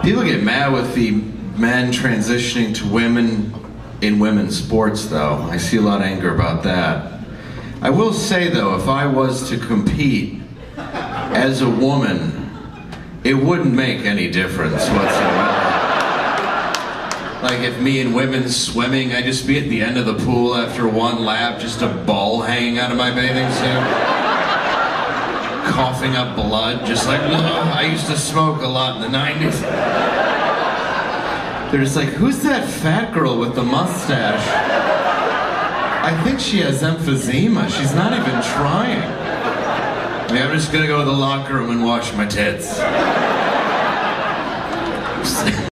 People get mad with the men transitioning to women in women's sports, though. I see a lot of anger about that. I will say, though, if I was to compete as a woman, it wouldn't make any difference whatsoever. Like if me and women swimming, I'd just be at the end of the pool after one lap, just a ball hanging out of my bathing suit coughing up blood, just like, I used to smoke a lot in the 90s. They're just like, who's that fat girl with the mustache? I think she has emphysema. She's not even trying. Yeah, I'm just gonna go to the locker room and wash my tits.